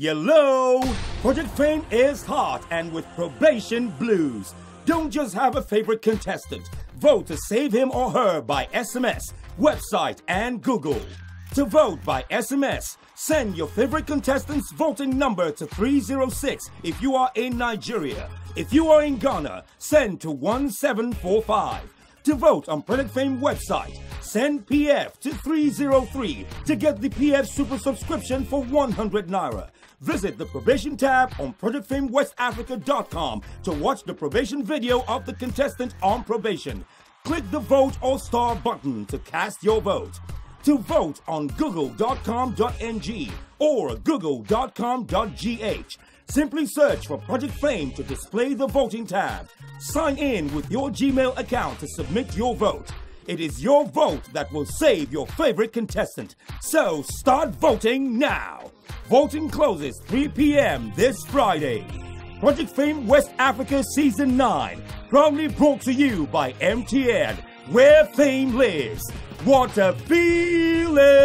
Yellow! Project Fame is hot and with probation blues. Don't just have a favorite contestant. Vote to save him or her by SMS, website, and Google. To vote by SMS, send your favorite contestant's voting number to 306 if you are in Nigeria. If you are in Ghana, send to 1745. To vote on Project Fame website, send PF to 303 to get the PF Super subscription for 100 Naira. Visit the probation tab on ProjectFameWestAfrica.com to watch the probation video of the contestant on probation. Click the vote or star button to cast your vote. To vote on google.com.ng or google.com.gh, simply search for Project Fame to display the voting tab. Sign in with your Gmail account to submit your vote. It is your vote that will save your favorite contestant. So start voting now. Voting closes 3 p.m. this Friday. Project Fame West Africa Season 9, proudly brought to you by MTN, where fame lives. What a feeling!